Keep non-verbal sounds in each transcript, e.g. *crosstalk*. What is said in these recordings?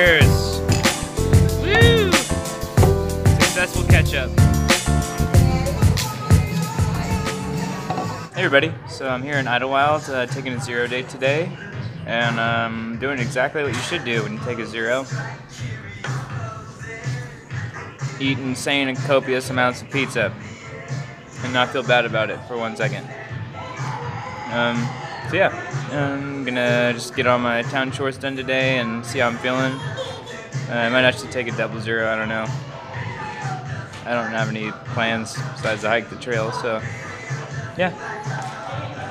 Cheers. Woo! Successful catch up. Hey everybody, so I'm here in Idyllwild uh, taking a zero day today and um, doing exactly what you should do when you take a zero. Eat insane and copious amounts of pizza and not feel bad about it for one second. Um, so yeah, I'm gonna just get all my town chores done today and see how I'm feeling. Uh, I might actually take a double zero, I don't know. I don't have any plans besides to hike the trail, so yeah.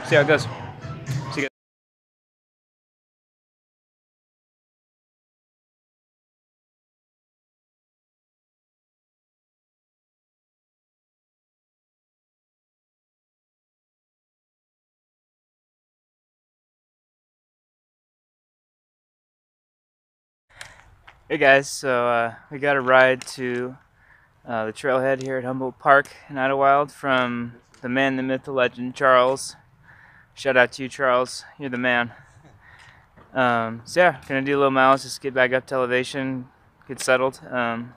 See how it goes. Hey guys, so uh, we got a ride to uh, the trailhead here at Humber Park in Idyllwild from the man, the myth, the legend, Charles. Shout out to you, Charles. You're the man. Um, so yeah, gonna do a little miles, just get back up to elevation, get settled. Um,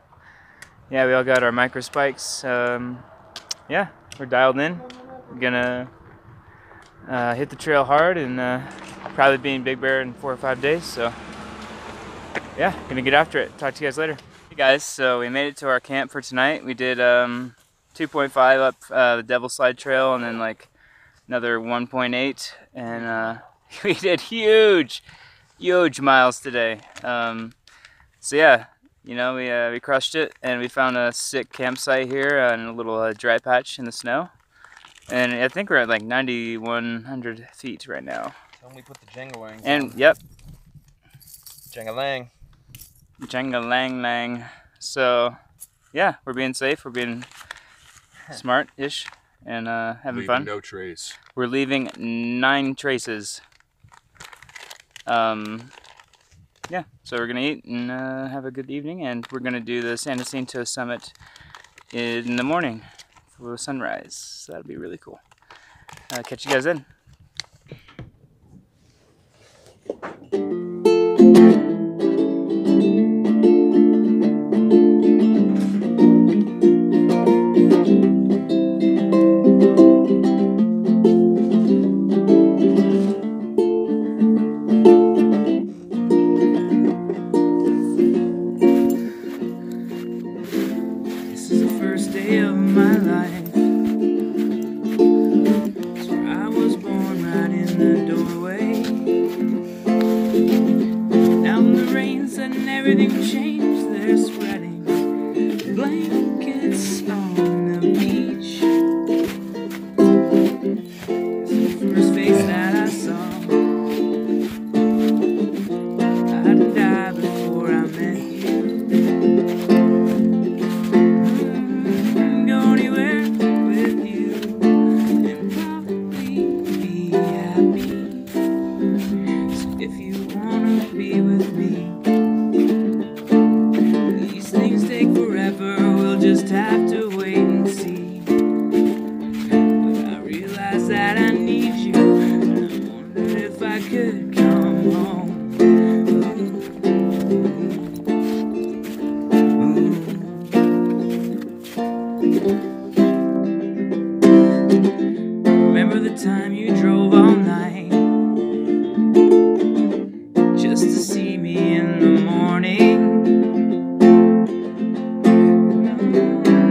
yeah, we all got our micro spikes. Um, yeah, we're dialed in. We're gonna uh, hit the trail hard and uh, probably be in Big Bear in four or five days. So yeah, gonna get after it. Talk to you guys later. Hey guys, so we made it to our camp for tonight. We did um, 2.5 up uh, the Devil Slide Trail and then like another 1.8 and uh, *laughs* we did huge, huge miles today. Um, so yeah, you know, we, uh, we crushed it and we found a sick campsite here on a little uh, dry patch in the snow. And I think we're at like 9,100 feet right now. When we put the Jenga And yep, Jenga Lang. Jenga Lang Lang. So, yeah, we're being safe. We're being smart-ish and uh, having Leaving fun. no trace. We're leaving nine traces. Um, yeah, so we're gonna eat and uh, have a good evening, and we're gonna do the San Jacinto Summit in the morning for sunrise. So that'll be really cool. Uh, catch you guys then. Everything changed, they're spreading blankets on the beach. It's the first face that I saw. I'd die before I met you. go anywhere with you and probably be happy. So if you wanna be with me, you drove all night just to see me in the morning?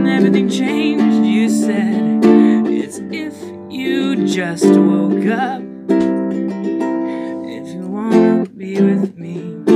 Everything changed, you said. It's if you just woke up. If you wanna be with me.